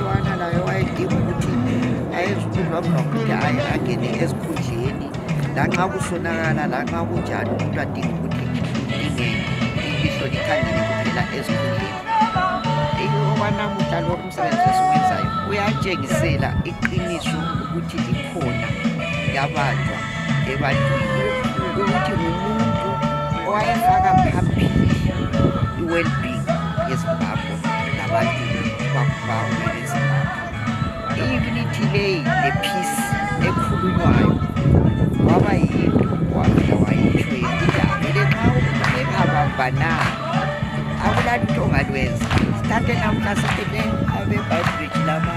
Lwana layo wayedinga ukuthi ayezukuzwa mva ukuthi angene esikhundleni lanxa kusonakala lanxa kunjani umuntu adinga ukuthi ilihlo likhangele kuphela esikhundleni okwanamuhla lokhu umsebenzi esiwenzayo uyatshengisela iqiniso ukuthi likhona yabanjwa ebantwini ukuthi ngumuntu owayefaka phambili i-wellbeing yezimbabwe nabantu bakubakulelezi ikilithileyi lephisi ekhulunywayo waba yinto wavela wayitsho yikuthi avele nxa uphepha bamba na akulalutho ongalwenza sithathe namuhla sithi bebhayibhiliji lama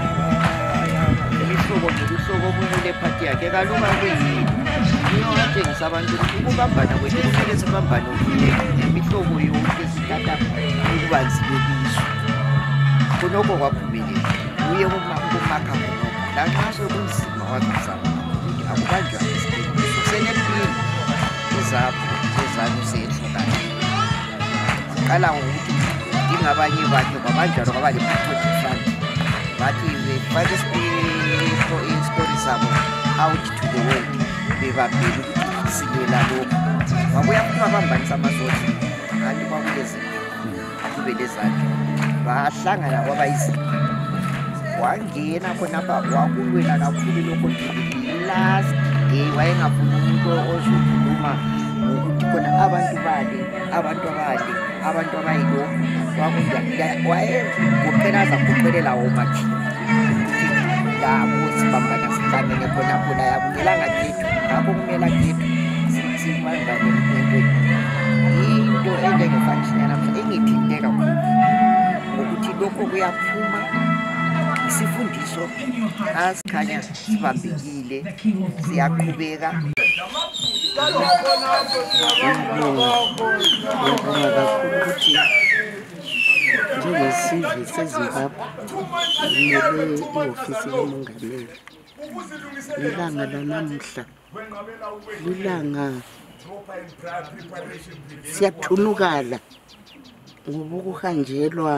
imihlobo ngemihlobo omunye ulephathi yakhe kaluba kuyini iyowatshengisa abantu ukuthi ukubambana kwethu kumele sibambane nemihlobo yonke kubanzileliswa khonokho kwaphumelela kuye kumakha khonokho lanxa sekunzima wazazama ukuthi akubanjwa isibhedliso senempilo izapho ezanu seyehlukana waqala ngokuthi ndingabanye bakhe kwabanjalo kwaba lephathodihlani bathi befake isitori sabo out to the world bebabhela ukuthi silwela lokhu wabuya futhi wabambanisa amasothi abantu bakulezimini akube lezakhe bahlangana kwabayizini wangena khonapha wakulwela kakhulu lokho last day wayengafuni umuntu ozokhuluma ngokuthi khona abantu bale abantu abale abantu abayilo wayegoqela azagoqelela womathi labo sibambana sihlangene khonapho layakungelanga ngakho kumele akhiphe into enjengefanishini yanamhlanje engithinte kakhulu ngokuthi lokho kuyaphuma isifundiso asikhanya sibambekile siyaqhubeka ngiyabonga kakhulu ukuthi njengesizwe sezimbabwe ngimele ihofisi kamongameli ilanga lanamuhla lilanga siyathunukala ngoba ukuhanjelwa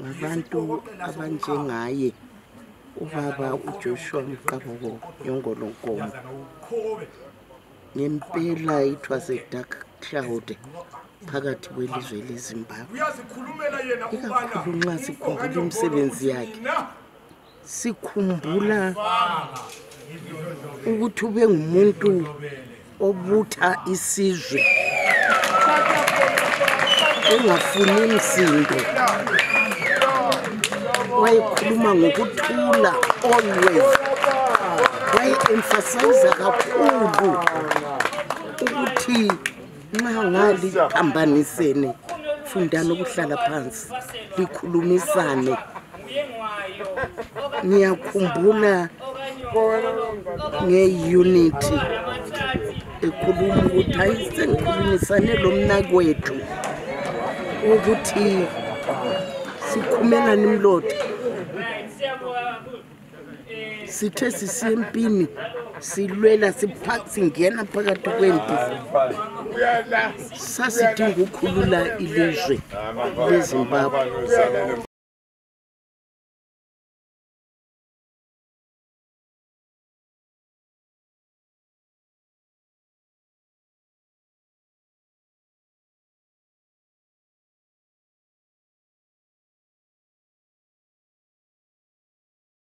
ngabantu abanjengaye ubaba ujoshua mqaboko yongolonkomo ngempela it was a dark cloud phakathi kwelizwe lezimbabwe ikakhulu nxa sikhumbula imisebenzi yakhe sikhumbula ukuthi ube ngumuntu obutha isizwe engafuni msindo wayekhuluma ngokuthula always waye-emphasiza kakhulu ukuthi nxa ngaliphambanisene fundani ukuhlala phansi likhulumisane ngiyakhumbula ngeunithi ekhuluma ukuthi hayi sengikhulumisane lo mnakwethu ukuthi sikhumelani mlotha sithe sisempini silwela singena phakathi kwempi sasidinga ukukhulula ilizwe lezimbabwe